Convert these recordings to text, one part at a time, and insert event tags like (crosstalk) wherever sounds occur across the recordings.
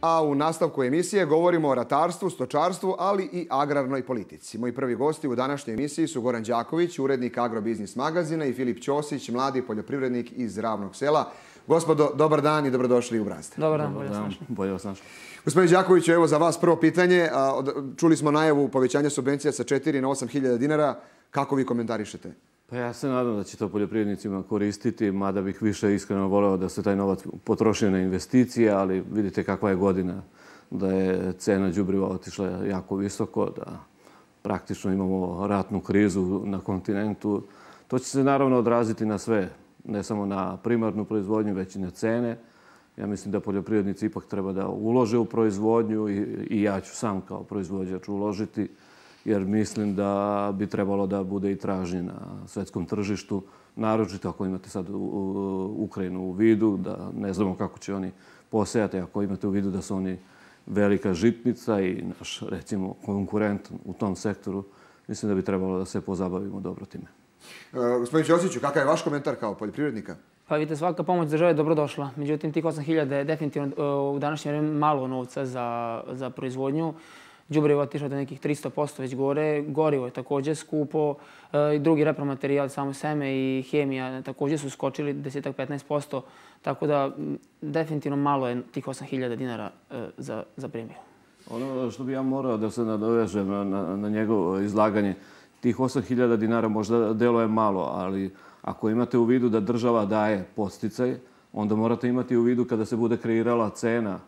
a u nastavku emisije govorimo o ratarstvu, stočarstvu, ali i agrarnoj politici. Moji prvi gosti u današnjoj emisiji su Goran Đaković, urednik Agrobiznis magazina i Filip Ćosić, mladi poljoprivrednik iz Ravnog sela. Gospodo, dobar dan i dobrodošli u Brazde. Dobar dan, bolje vas Bolje vas našli. Gospodin Đakoviću, evo za vas prvo pitanje. Čuli smo najavu povećanja subvencija sa 4 na 8 hiljada dinara. Kako vi komentarišete? Pa ja se nadam da će to poljoprivrednicima koristiti, mada bih više iskreno voleo da se taj novac potroši na investicije, ali vidite kakva je godina, da je cena đubriva otišla jako visoko, da praktično imamo ratnu krizu na kontinentu. To će se naravno odraziti na sve, ne samo na primarnu proizvodnju, već i na cene. Ja mislim da poljoprivrednici ipak treba da ulože u proizvodnju i, i ja ću sam kao proizvođač uložiti jer mislim da bi trebalo da bude i tražnje na svetskom tržištu, naročito ako imate sad Ukrajinu u vidu, da ne znamo kako će oni posejati, ako imate u vidu da su oni velika žitnica i naš, recimo, konkurent u tom sektoru, mislim da bi trebalo da se pozabavimo dobro time. E, gospodin Ćosiću, kakav je vaš komentar kao poljoprivrednika? Pa vidite, svaka pomoć države je dobrodošla. Međutim, tih 8000 je definitivno e, u današnje vreme malo novca za, za proizvodnju. Đubrivo otišao do nekih 300% već gore. Gorivo je takođe skupo. E, I drugi repromaterijal, samo seme i hemija takođe su skočili 10-15%. Tako da definitivno malo je tih 8000 dinara e, za, za premiju. Ono što bi ja morao da se nadovežem na, na, na njegovo izlaganje, tih 8000 dinara možda delo je malo, ali ako imate u vidu da država daje posticaj, onda morate imati u vidu kada se bude kreirala cena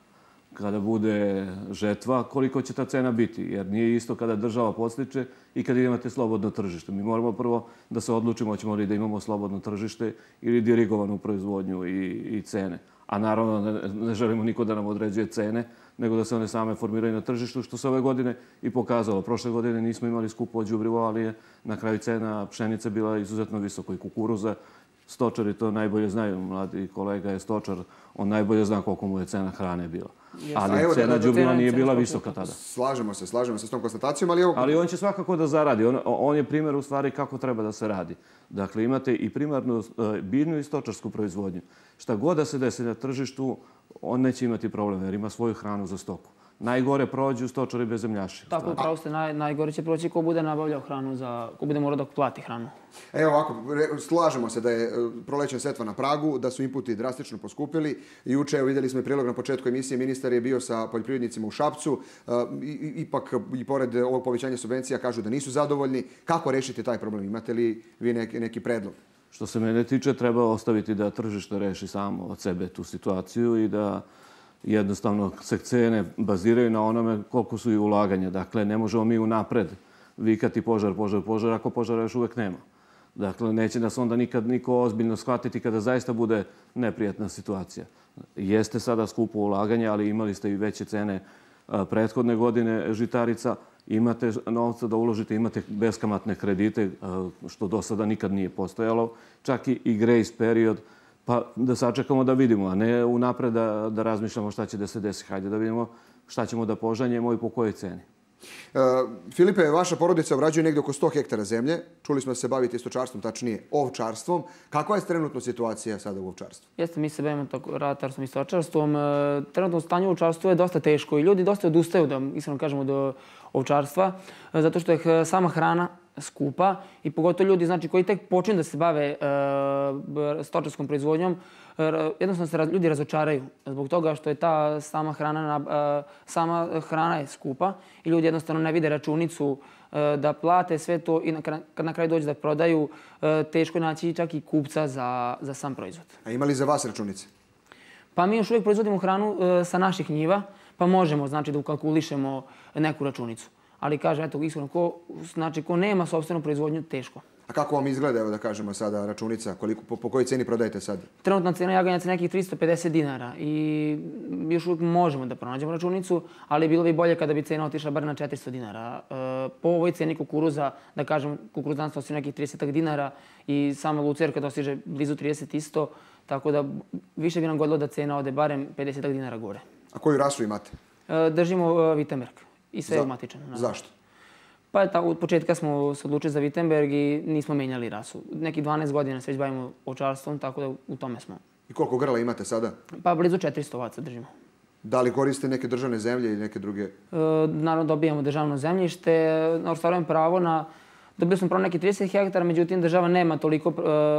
kada bude žetva, koliko će ta cena biti. Jer nije isto kada država postiče i kada imate slobodno tržište. Mi moramo prvo da se odlučimo hoćemo li da imamo slobodno tržište ili dirigovanu proizvodnju i, i cene. A naravno ne, ne želimo niko da nam određuje cene, nego da se one same formiraju na tržištu, što se ove godine i pokazalo. Prošle godine nismo imali skupo đubrivo, ali je na kraju cena pšenice bila izuzetno visoko i kukuruza stočari to najbolje znaju. Mladi kolega je stočar, on najbolje zna koliko mu je cena hrane bila. Ali evo, cena džubrila nije bila visoka tada. Slažemo se, slažemo se s tom konstatacijom, ali evo... Ali on će svakako da zaradi. On, on je primjer u stvari kako treba da se radi. Dakle, imate i primarnu uh, biljnu i stočarsku proizvodnju. Šta god da se desi na tržištu, on neće imati problem jer ima svoju hranu za stoku najgore prođu stočari bez zemljaši. Tako, upravo ste, naj, najgore će proći ko bude nabavljao hranu, za, ko bude morao da plati hranu. Evo ovako, slažemo se da je e, prolećna setva na Pragu, da su inputi drastično poskupili. Juče, evo, videli smo i prilog na početku emisije, ministar je bio sa poljoprivrednicima u Šapcu. E, I, ipak, i pored ovog povećanja subvencija, kažu da nisu zadovoljni. Kako rešiti taj problem? Imate li vi neki, neki predlog? Što se mene tiče, treba ostaviti da tržište reši samo od sebe tu situaciju i da jednostavno se cene baziraju na onome koliko su i ulaganja. Dakle, ne možemo mi unapred vikati požar, požar, požar, ako požara još uvek nema. Dakle, neće nas onda nikad niko ozbiljno shvatiti kada zaista bude neprijatna situacija. Jeste sada skupo ulaganje, ali imali ste i veće cene prethodne godine žitarica. Imate novca da uložite, imate beskamatne kredite, što do sada nikad nije postojalo. Čak i grace period Pa da sačekamo da vidimo, a ne unapred da, da razmišljamo šta će da se desi. Hajde da vidimo šta ćemo da požanjemo i po kojoj ceni. Uh, Filipe, vaša porodica obrađuje negde oko 100 hektara zemlje. Čuli smo da se bavite stočarstvom, tačnije ovčarstvom. Kakva je trenutno situacija sada u ovčarstvu? Jeste, mi se bavimo tako ratarstvom i stočarstvom. E, trenutno stanje u ovčarstvu je dosta teško i ljudi dosta odustaju, da iskreno kažemo, do ovčarstva, e, zato što je sama hrana skupa i pogotovo ljudi znači, koji tek počinju da se bave uh, stočarskom proizvodnjom, jednostavno se ljudi razočaraju zbog toga što je ta sama hrana, uh, sama hrana je skupa i ljudi jednostavno ne vide računicu uh, da plate sve to i na, kad na kraju dođe da prodaju, teško je naći čak i kupca za, za sam proizvod. A ima li za vas računice? Pa mi još uvijek proizvodimo hranu sa naših njiva, pa možemo znači da ukalkulišemo neku računicu ali kaže, eto, iskreno, ko, znači, ko nema sobstvenu proizvodnju, teško. A kako vam izgleda, evo da kažemo sada, računica? Koliko, po, po kojoj ceni prodajete sad? Trenutna cena jaganjaca je nekih 350 dinara i još uvijek možemo da pronađemo računicu, ali bilo bi bolje kada bi cena otišla bar na 400 dinara. E, po ovoj ceni kukuruza, da kažem, kukuruzanstvo ostaje nekih 30 dinara i sama lucerka dostiže blizu 30 isto, tako da više bi nam godilo da cena ode barem 50 dinara gore. A koju rasu imate? E, držimo uh, Wittenberg. I sve je umatičan. Zašto? Pa ta, od početka smo se odlučili za Wittenberg i nismo menjali rasu. Neki 12 godina se već bavimo očarstvom, tako da u tome smo. I koliko grla imate sada? Pa blizu 400 ovaca držimo. Da li koriste neke državne zemlje ili neke druge? E, naravno dobijamo državno zemljište, ostvarujemo pravo na Dobili smo pravo neki 30 hektara, međutim država nema toliko uh,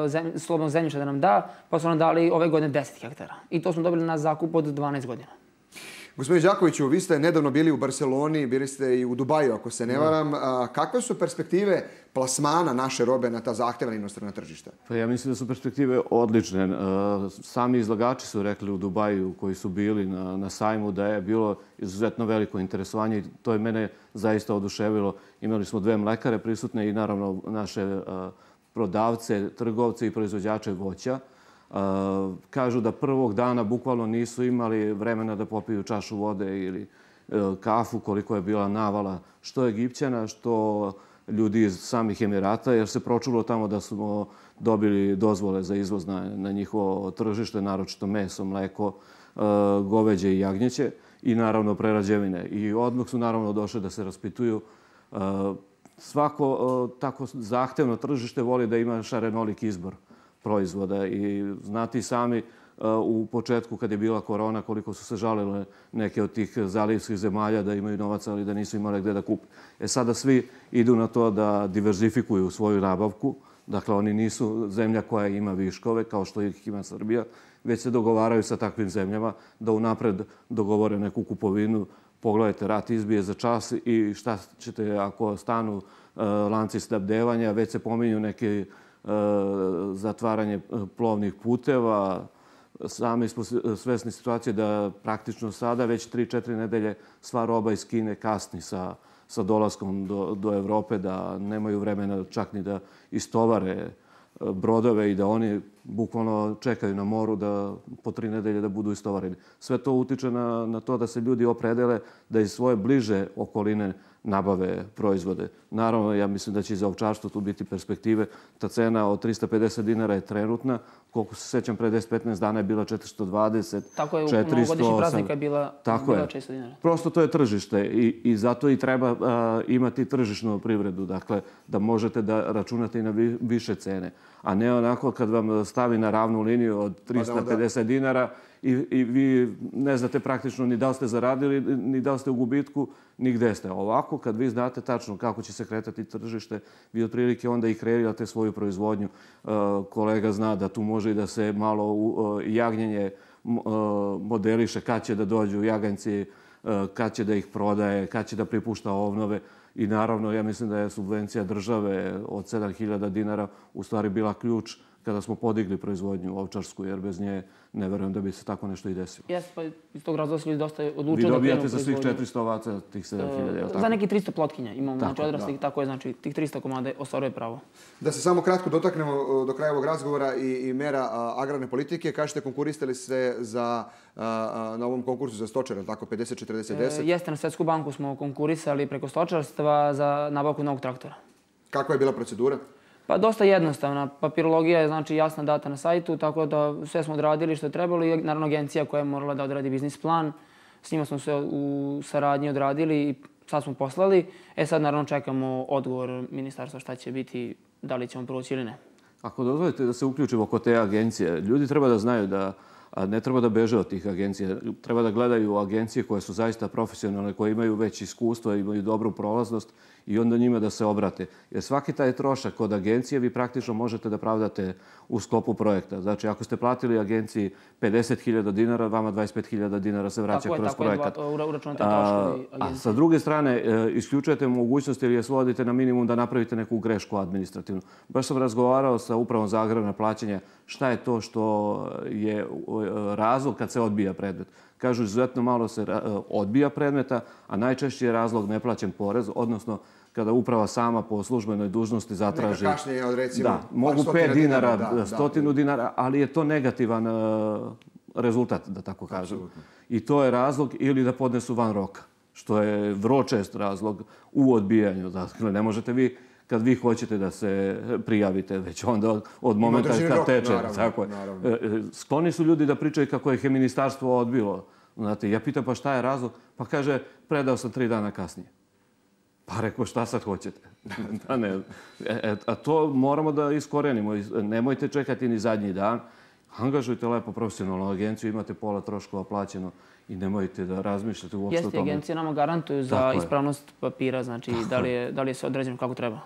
zem, slobodnog zemljišta da nam da, pa su nam dali ove godine 10 hektara. I to smo dobili na zakup od 12 godina. Gospodin Đakoviću, vi ste nedavno bili u Barceloni, bili ste i u Dubaju, ako se ne varam. A, kakve su perspektive plasmana naše robe na ta zahtevna inostrana tržišta? Pa ja mislim da su perspektive odlične. E, sami izlagači su rekli u Dubaju koji su bili na, na sajmu da je bilo izuzetno veliko interesovanje i to je mene zaista oduševilo. Imali smo dve mlekare prisutne i naravno naše e, prodavce, trgovce i proizvođače voća kažu da prvog dana bukvalno nisu imali vremena da popiju čašu vode ili e, kafu koliko je bila navala što Egipćana, što ljudi iz samih Emirata, jer se pročulo tamo da smo dobili dozvole za izvoz na, na njihovo tržište, naročito meso, mleko, e, goveđe i jagnjeće i naravno prerađevine. I odmah su naravno došli da se raspituju. E, svako tako zahtevno tržište voli da ima šarenolik izbor proizvoda i znati sami uh, u početku kad je bila korona koliko su se žalile neke od tih zalivskih zemalja da imaju novaca ali da nisu imali gde da kupe. E sada svi idu na to da diverzifikuju svoju nabavku. Dakle, oni nisu zemlja koja ima viškove kao što ih ima Srbija, već se dogovaraju sa takvim zemljama da unapred dogovore neku kupovinu. Pogledajte, rat izbije za čas i šta ćete ako stanu uh, lanci snabdevanja, već se pominju neke E, zatvaranje e, plovnih puteva. Sami smo svesni situacije da praktično sada već 3-4 nedelje sva roba iz Kine kasni sa, sa dolaskom do, do Evrope, da nemaju vremena čak ni da istovare e, brodove i da oni bukvalno čekaju na moru da po tri nedelje da budu istovareni. Sve to utiče na, na to da se ljudi opredele da iz svoje bliže okoline nabave proizvode. Naravno, ja mislim da će i za ovčarstvo tu biti perspektive. Ta cena od 350 dinara je trenutna. Koliko se sećam, pre 10-15 dana je bila 420, Tako je, 408. u novogodišnji praznika je bila, Tako bila je. 400 dinara. Prosto to je tržište i, i zato i treba a, imati tržišnu privredu. Dakle, da možete da računate i na vi, više cene. A ne onako kad vam stavi na ravnu liniju od 350 pa da, da. dinara i, i vi ne znate praktično ni da li ste zaradili, ni da li ste u gubitku, ni gde ste. Ovako, kad vi znate tačno kako će se kretati tržište, vi otprilike onda i kreirate svoju proizvodnju. E, kolega zna da tu može i da se malo e, jagnjenje e, modeliše, kad će da dođu jaganjci, kad će da ih prodaje, kad će da pripušta ovnove. I naravno, ja mislim da je subvencija države od 7000 dinara u stvari bila ključ kada smo podigli proizvodnju ovčarsku, jer bez nje ne verujem da bi se tako nešto i desilo. Jes, pa iz tog razloga ljudi dosta odlučili da Vi dobijate za svih 400 ovaca tih 7000, je li tako? Za neki 300 plotkinja imamo, tako, znači odraslih, da. tako je, znači tih 300 komade ostvaruje pravo. Da se samo kratko dotaknemo do kraja ovog razgovora i, i mera a, agrarne politike. Kažete, konkuristali se za, a, a, na ovom konkursu za stočare, tako 50-40-10? E, jeste, na Svetsku banku smo konkurisali preko stočarstva za nabavku novog traktora. Kakva je bila procedura? Pa dosta jednostavna. Papirologija je znači jasna data na sajtu, tako da sve smo odradili što je trebalo i naravno agencija koja je morala da odradi biznis plan. S njima smo se u saradnji odradili i sad smo poslali. E sad naravno čekamo odgovor ministarstva šta će biti, da li ćemo proći ili ne. Ako dozvolite da se uključimo oko te agencije, ljudi treba da znaju da a ne treba da beže od tih agencija. Treba da gledaju agencije koje su zaista profesionalne, koje imaju već iskustvo, imaju dobru prolaznost i onda njima da se obrate. Jer svaki taj trošak kod agencije vi praktično možete da pravdate u sklopu projekta. Znači, ako ste platili agenciji 50.000 dinara, vama 25.000 dinara se vraća tako kroz je, projekat. Tako je, uračunate troškovi A sa druge strane, e, isključujete mogućnost ili je svodite na minimum da napravite neku grešku administrativnu. Baš sam razgovarao sa upravom za agrarna plaćanja šta je to što je e, razlog kad se odbija predmet. Kažu, izuzetno malo se e, odbija predmeta, a najčešći je razlog neplaćen porez, odnosno kada uprava sama po službenoj dužnosti zatraži... Neka kašnjenja od recimo... Da, mogu 5 dinara, da, da, stotinu da. dinara, ali je to negativan uh, rezultat, da tako kažem. Absolutno. I to je razlog ili da podnesu van roka, što je vrlo čest razlog u odbijanju. Dakle, ne možete vi kad vi hoćete da se prijavite, već onda od momenta kad teče. Naravno, tako je. Naravno. E, e, skloni su ljudi da pričaju kako je ministarstvo odbilo. Znate, ja pitam pa šta je razlog? Pa kaže, predao sam tri dana kasnije. Pa rekao, šta sad hoćete? (laughs) da ne. E, a to moramo da iskorenimo. Nemojte čekati ni zadnji dan. Angažujte lepo profesionalnu agenciju, imate pola troškova plaćeno i nemojte da razmišljate uopšte o Jeste, tome. agencije nama garantuju za Tako je. ispravnost papira, znači da li, je, da li je sve određeno kako treba.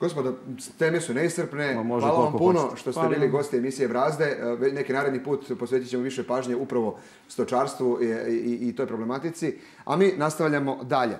Gospodo, teme su neiscrpne. Može Hvala vam puno hoćete. što ste Hvala bili gosti emisije Brazde. E, Neki naredni put posvetit ćemo više pažnje upravo stočarstvu i, i, i toj problematici. A mi nastavljamo dalje.